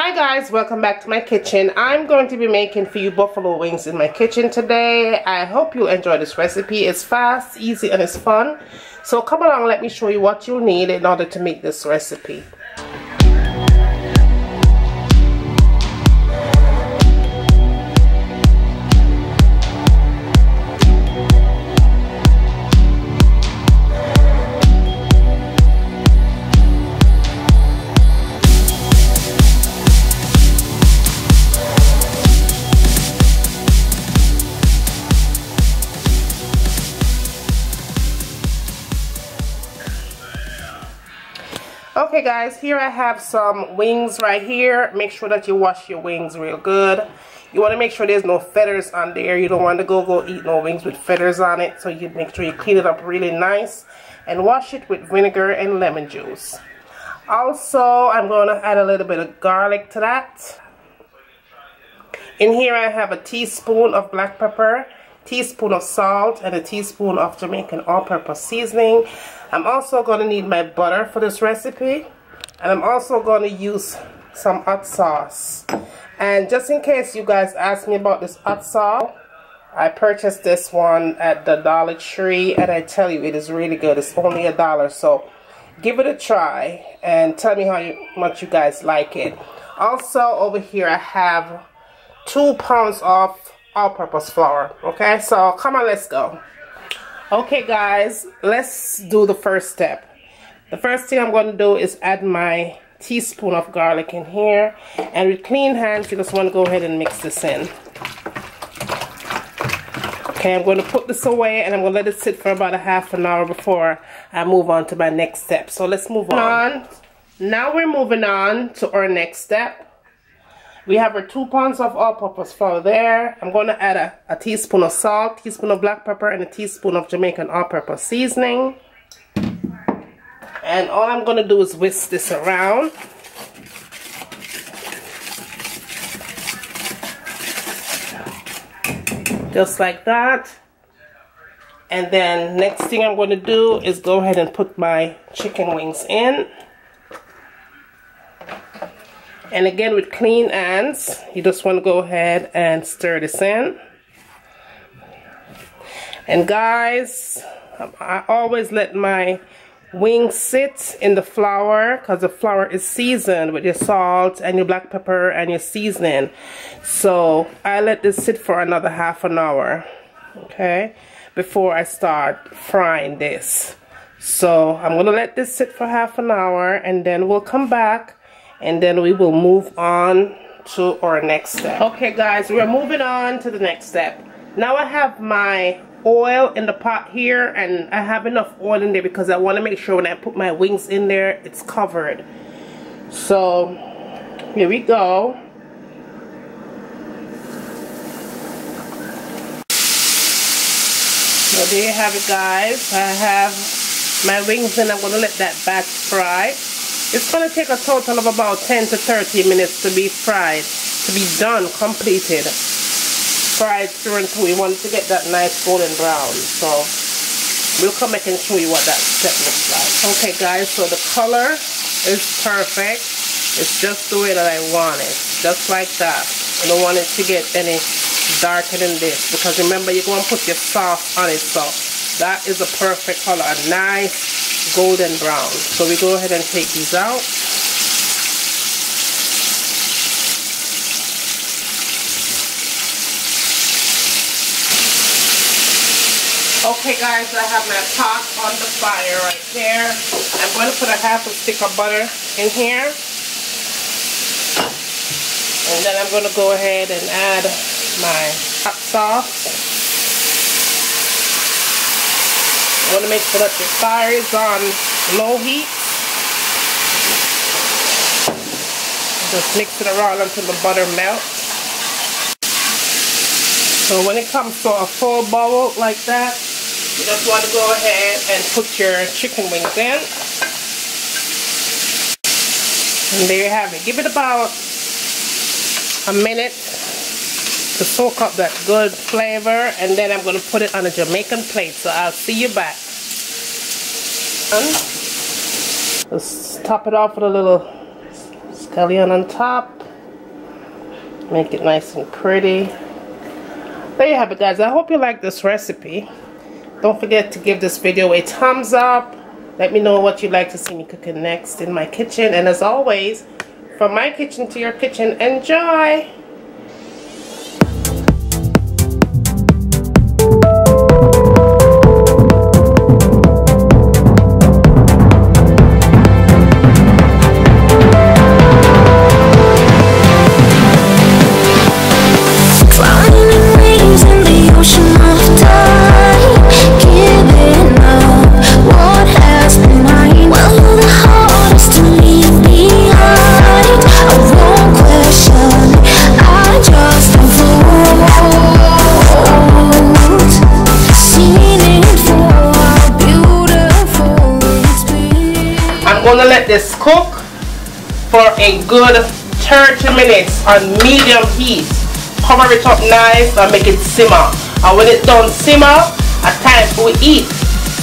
Hi guys, welcome back to my kitchen. I'm going to be making for you buffalo wings in my kitchen today. I hope you enjoy this recipe. It's fast, easy, and it's fun. So come along, let me show you what you'll need in order to make this recipe. Okay guys, here I have some wings right here. Make sure that you wash your wings real good. You want to make sure there's no feathers on there. You don't want to go go eat no wings with feathers on it. So you make sure you clean it up really nice and wash it with vinegar and lemon juice. Also, I'm going to add a little bit of garlic to that. In here I have a teaspoon of black pepper teaspoon of salt and a teaspoon of Jamaican all-purpose seasoning. I'm also going to need my butter for this recipe and I'm also going to use some hot sauce. And just in case you guys ask me about this hot sauce, I purchased this one at the Dollar Tree and I tell you it is really good. It's only a dollar so give it a try and tell me how much you guys like it. Also over here I have two pounds of all-purpose flour okay so come on let's go okay guys let's do the first step. The first thing I'm going to do is add my teaspoon of garlic in here. And with clean hands you just want to go ahead and mix this in. Okay I'm going to put this away and I'm going to let it sit for about a half an hour before I move on to my next step. So let's move on. Now we're moving on to our next step we have our two pounds of all-purpose flour there. I'm going to add a, a teaspoon of salt, teaspoon of black pepper, and a teaspoon of Jamaican all-purpose seasoning. And all I'm going to do is whisk this around. Just like that. And then next thing I'm going to do is go ahead and put my chicken wings in. And again, with clean hands, you just want to go ahead and stir this in. And guys, I always let my wings sit in the flour because the flour is seasoned with your salt and your black pepper and your seasoning. So I let this sit for another half an hour, okay, before I start frying this. So I'm going to let this sit for half an hour and then we'll come back and then we will move on to our next step. Okay guys we're moving on to the next step. Now I have my oil in the pot here and I have enough oil in there because I want to make sure when I put my wings in there it's covered. So here we go. So there you have it guys. I have my wings and I'm going to let that batch fry it's going to take a total of about 10 to 30 minutes to be fried, to be done, completed. Fried through and through. We want to get that nice golden brown. So we'll come back and show you what that step looks like. Okay guys, so the color is perfect. It's just the way that I want it. Just like that. I don't want it to get any darker than this. Because remember, you're going to put your sauce on it. So that is a perfect color. A nice golden brown. So we go ahead and take these out. Okay guys, I have my pot on the fire right there. I'm going to put a half a stick of butter in here. And then I'm going to go ahead and add my hot sauce. You want to make sure that your fire is on low heat. Just mix it around until the butter melts. So when it comes to a full bowl like that, you just want to go ahead and put your chicken wings in. And there you have it. Give it about a minute to soak up that good flavor and then I'm going to put it on a Jamaican plate so I'll see you back. Let's top it off with a little scallion on top. make it nice and pretty. There you have it guys. I hope you like this recipe. Don't forget to give this video a thumbs up. Let me know what you'd like to see me cooking next in my kitchen. And as always from my kitchen to your kitchen enjoy gonna let this cook for a good 30 minutes on medium heat. Cover it up nice and make it simmer. And when it's done simmer, a time for we eat.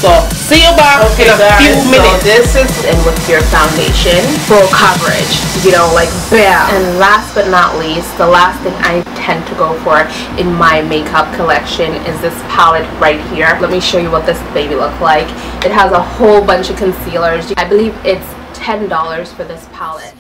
So see you back okay, in a guys, few minutes. So this is in with your foundation, full coverage. You know, like bam. And last but not least, the last thing I tend to go for in my makeup collection is this palette right here. Let me show you what this baby looks like. It has a whole bunch of concealers. I believe it's $10 for this palette.